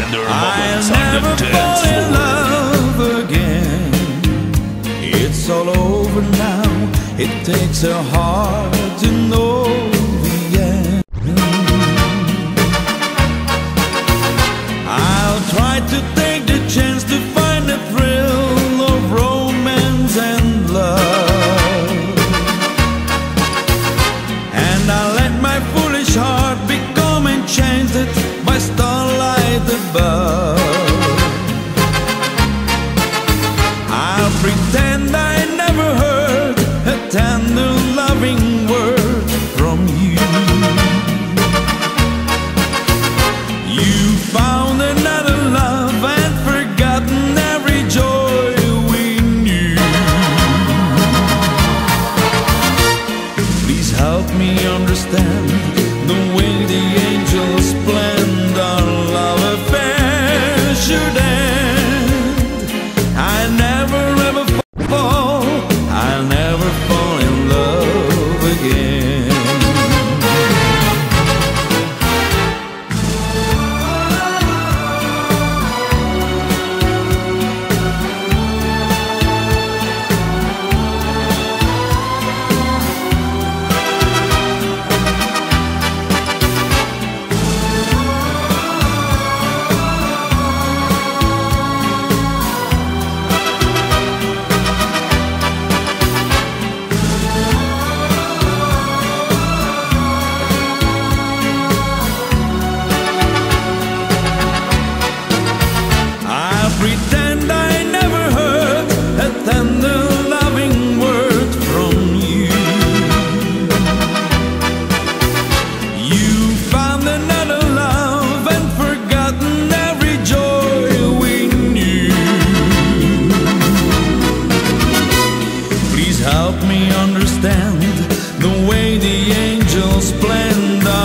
tender moments on the dance floor. In love again. It's all over now. It takes a heart to know the end. I'll try to the way the angels planned our love affair should end. I never ever fall, I never fall in love again. Please help me understand the way the angels planned.